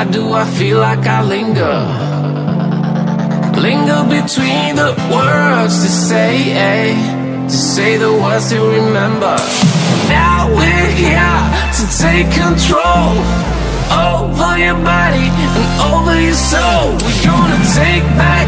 Why do I feel like I linger? Linger between the words to say, eh? To say the words you remember. Now we're here to take control over your body and over your soul. We're gonna take back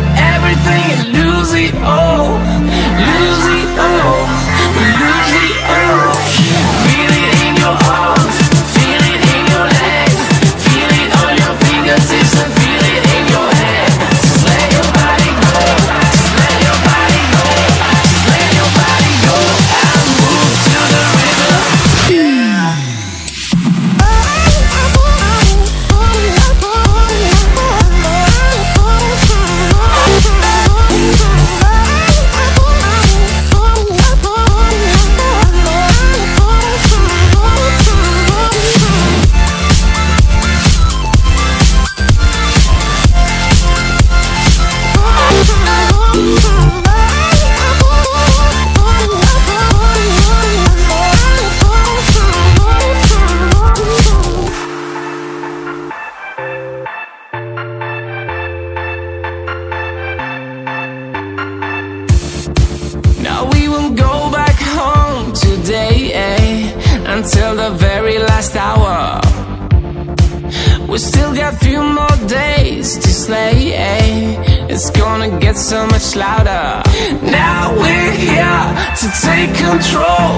it's gonna get so much louder. Now we're here to take control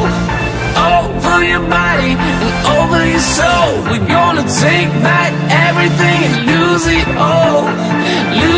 Over your body and over your soul. We're gonna take back everything and lose it all. Lose